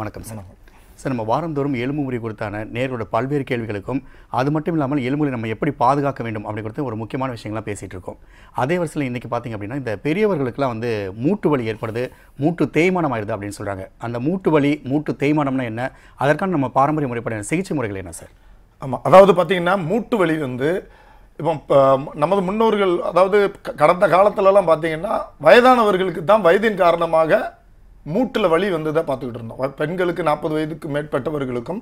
வணக்கம் sir. Sir நம்ம வாரந்தோறும் எலும்பு முறை குறித்தான நேரோட பல்வேறு கேள்விகளுக்கும் அது மட்டும் இல்லாமல் எலும்புகளை நம்ம எப்படி பாதுகாக்க வேண்டும் அப்படி குறித்து ஒரு முக்கியமான விஷயங்கள்லாம் பேசிகிட்டு இருக்கோம். அதே வருஷத்தில் இன்றைக்கி பார்த்தீங்க அப்படின்னா இந்த பெரியவர்களுக்கெல்லாம் வந்து மூட்டு வலி ஏற்படுது மூட்டு தேய்மானம் ஆயிடுது அப்படின்னு சொல்கிறாங்க அந்த மூட்டு வலி மூட்டு தேய்மானம்னா என்ன? அதற்கான நம்ம பாரம்பரிய முறைப்பட சிகிச்சை முறைகள் என்ன சார்? ஆமாம் அதாவது பார்த்தீங்கன்னா மூட்டு வலி வந்து இப்போ நமது முன்னோர்கள் அதாவது கடந்த காலத்துலலாம் பார்த்தீங்கன்னா வயதானவர்களுக்கு தான் வயதின் காரணமாக மூட்டில் வலி வந்ததை பார்த்துக்கிட்டு இருந்தோம். பெண்களுக்கு நாற்பது வயதுக்கு மேற்பட்டவர்களுக்கும்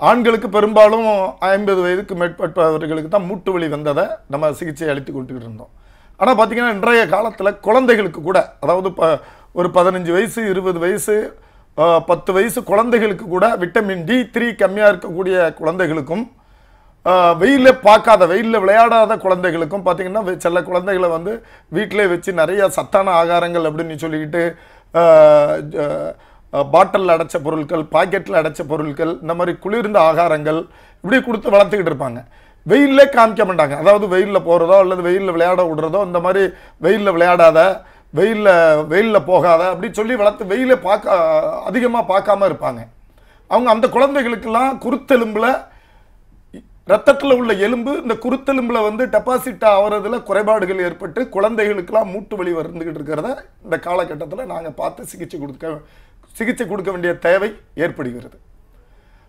ஆண்களுக்கு பெரும்பாலும் ஐம்பது வயதுக்கு மேற்பட்டவர்களுக்கு தான் மூட்டு வலி வந்ததை நம்ம சிகிச்சை அளித்து கொடுத்துக்கிட்டு இருந்தோம். ஆனால் பார்த்திங்கன்னா இன்றைய காலத்தில் குழந்தைகளுக்கு கூட அதாவது ப ஒரு பதினஞ்சு வயசு இருபது வயசு பத்து வயசு குழந்தைகளுக்கு கூட விட்டமின் டி த்ரீ கம்மியாக இருக்கக்கூடிய குழந்தைகளுக்கும் வெயிலில் வெயில்ல பார்க்காத வெயிலில் விளையாடாத குழந்தைகளுக்கும் பார்த்தீங்கன்னா சில குழந்தைகளை வந்து வீட்டிலே வச்சு நிறைய சத்தான ஆகாரங்கள் அப்படின்னு சொல்லிக்கிட்டு பாட்டிலில் அடைச்ச பொருட்கள் பாக்கெட்டில் அடைச்ச பொருட்கள் இந்த மாதிரி குளிர்ந்த ஆகாரங்கள் இப்படி கொடுத்து வளர்த்துக்கிட்டு இருப்பாங்க. வெயிலே காமிக்க மாட்டாங்க. அதாவது வெயிலில் போகிறதோ அல்லது வெயிலில் விளையாட விடுறதோ இந்த மாதிரி வெயிலில் விளையாடாத வெயிலில் வெயிலில் போகாத அப்படி சொல்லி வளர்த்து வெயிலை பார்க்க அதிகமாக பார்க்காம இருப்பாங்க. அவங்க அந்த குழந்தைகளுக்கெல்லாம் குருத்தெலும்பில் ரத்தத்தில் உள்ள எலும்பு இந்த குருத்தெலும்பில் வந்து டெபாசிட் ஆகிறதுல குறைபாடுகள் ஏற்பட்டு குழந்தைகளுக்கெல்லாம் மூட்டு வலி வந்துக்கிட்டு இருக்கிறத இந்த காலகட்டத்தில் நாங்கள் பார்த்து சிகிச்சை கொடுக்க சிகிச்சை கொடுக்க வேண்டிய தேவை ஏற்படுகிறது.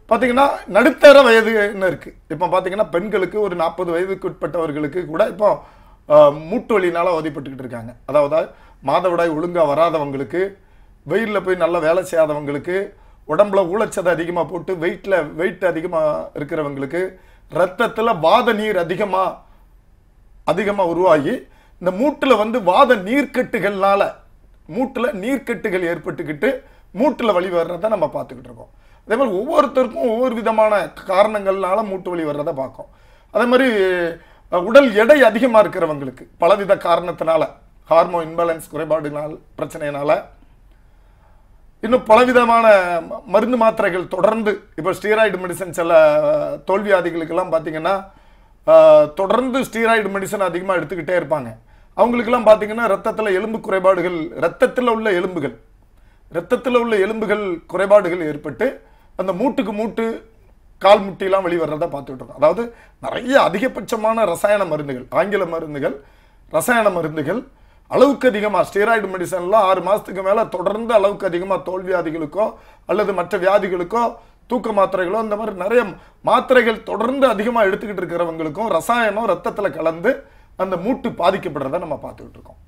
பார்த்தீங்கன்னா நடுத்தர வயது என்ன இருக்குது இப்போ பார்த்தீங்கன்னா பெண்களுக்கு ஒரு நாற்பது வயதுக்கு உட்பட்டவர்களுக்கு கூட இப்போ மூட்டு வலினால் அவதிப்பட்டுக்கிட்டு இருக்காங்க. அதாவது மாதவிடாய் ஒழுங்காக வராதவங்களுக்கு வெயிலில் போய் நல்லா வேலை செய்யாதவங்களுக்கு உடம்புல ஊழச்சதை அதிகமாக போட்டு வெயிட்டில் வெயிட் அதிகமாக இருக்கிறவங்களுக்கு ரத்தத்தில் வாத நீர் அதிகமாக அதிகமாக உருவாகி இந்த மூட்டில் வந்து வாத நீர்க்கட்டுகள்னால மூட்டில் நீர்க்கட்டுகள் ஏற்பட்டுக்கிட்டு மூட்டில் வழி வர்றதை நம்ம பார்த்துக்கிட்டு இருக்கோம். அதே மாதிரி ஒவ்வொருத்தருக்கும் ஒவ்வொரு விதமான காரணங்கள்னால மூட்டு வலி வர்றதை பார்க்கும் அதே மாதிரி உடல் எடை அதிகமாக இருக்கிறவங்களுக்கு பலவித காரணத்தினால ஹார்மோன் இன்பேலன்ஸ் குறைபாடுனால் பிரச்சனையினால இன்னும் பலவிதமான மருந்து மாத்திரைகள் தொடர்ந்து இப்போ ஸ்டீராய்டு மெடிசன் சில தோல்வியாதிகளுக்கெல்லாம் பார்த்தீங்கன்னா தொடர்ந்து ஸ்டீராய்டு மெடிசன் அதிகமாக எடுத்துக்கிட்டே இருப்பாங்க. அவங்களுக்கெல்லாம் பார்த்தீங்கன்னா ரத்தத்தில் எலும்பு குறைபாடுகள் ரத்தத்தில் உள்ள எலும்புகள் ரத்தத்தில் உள்ள எலும்புகள் குறைபாடுகள் ஏற்பட்டு அந்த மூட்டுக்கு மூட்டு கால் முட்டிலாம் வெளிவர்றதை பார்த்துக்கிட்டு இருக்கோம் அதாவது நிறைய அதிகபட்சமான ரசாயன மருந்துகள் ஆங்கில மருந்துகள் ரசாயன மருந்துகள் அளவுக்கு அதிகமாக ஸ்டீராய்டு மெடிசன்லாம் ஆறு மாதத்துக்கு மேலே தொடர்ந்து அளவுக்கு அதிகமாக தோல்வியாதிகளுக்கோ அல்லது மற்ற வியாதிகளுக்கோ தூக்க மாத்திரைகளோ இந்த மாதிரி நிறைய மாத்திரைகள் தொடர்ந்து அதிகமாக எடுத்துக்கிட்டு இருக்கிறவங்களுக்கும் ரசாயனம் ரத்தத்தில் கலந்து அந்த மூட்டு பாதிக்கப்படுறதை நம்ம பார்த்துக்கிட்டு இருக்கோம்.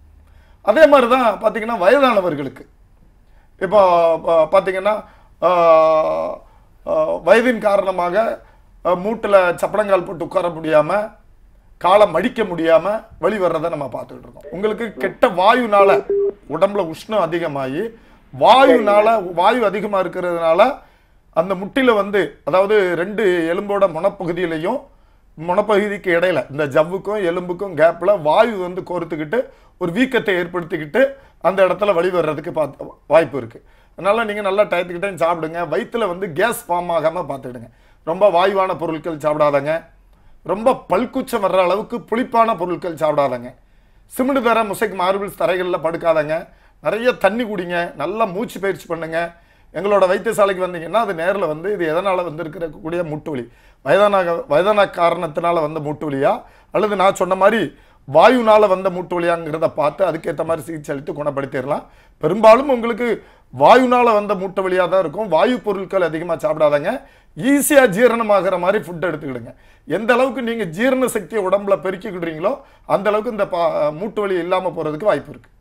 அதே மாதிரி தான் பார்த்தீங்கன்னா வயதானவர்களுக்கு. இப்போ பார்த்திங்கன்னா பார்த்தீங்கன்னா வயதின் காரணமாக மூட்டில் சப்பளங்கால் போட்டு உட்கார முடியாமல் காலை மடிக்க முடியாமல் வழி வர்றதை நம்ம பார்த்துக்கிட்டு இருக்கோம். உங்களுக்கு கெட்ட வாயுனால உடம்புல உஷ்ணம் அதிகமாகி வாயுனால வாயு அதிகமாக இருக்கிறதுனால அந்த முட்டில வந்து அதாவது ரெண்டு எலும்போட முனப்பகுதியிலையும் முனப்பகுதிக்கு இடையில இந்த ஜவ்வுக்கும் எலும்புக்கும் கேப்பில் வாயு வந்து கோர்த்துக்கிட்டு ஒரு வீக்கத்தை ஏற்படுத்திக்கிட்டு அந்த இடத்துல வழி வர்றதுக்கு பார்த்து வாய்ப்பு இருக்குது அதனால் நீங்கள் நல்லா டயத்துக்கிட்டே சாப்பிடுங்க. வயிற்றுல வந்து கேஸ் ஃபார்ம் ஆகாமல் பார்த்துக்கிடுங்க. ரொம்ப வாயுவான பொருட்கள் சாப்பிடாதங்க. ரொம்ப பல்குச்சம் வர்ற அளவுக்கு புளிப்பான பொருட்கள் சாப்பிடாதங்க. சிமெண்ட் தர முசைக்கு மார்பிள்ஸ் தரைகளில் படுக்காதங்க. நிறைய தண்ணி குடிங்க. நல்லா மூச்சு பயிற்சி பண்ணுங்க. எங்களோட வைத்தியசாலைக்கு வந்தீங்கன்னா அது நேரில் வந்து இது எதனால் வந்து இருக்கக்கூடிய மூட்டு வலி வயதான வயதான காரணத்தினால வந்த மூட்டு வலியா அல்லது நான் சொன்ன மாதிரி வாயுனால் வந்த மூட்டு வலியாங்கிறத பார்த்து அதுக்கேற்ற மாதிரி சிகிச்சை அளித்து குணப்படுத்திடலாம். பெரும்பாலும் உங்களுக்கு வாயுனால் வந்த மூட்டு வலியாக தான் இருக்கும். வாயு பொருட்கள் அதிகமாக சாப்பிடாதாங்க. ஈஸியாக ஜீரணமாகிற மாதிரி ஃபுட் எடுத்துக்கிடுங்க. எந்த அளவுக்கு நீங்கள் ஜீரண சக்தியை உடம்புல பெருக்கிக்கிடுறீங்களோ அந்த அளவுக்கு இந்த பா மூட்டு வலி இல்லாமல் போகிறதுக்கு வாய்ப்பு இருக்குது